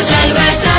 salvaje.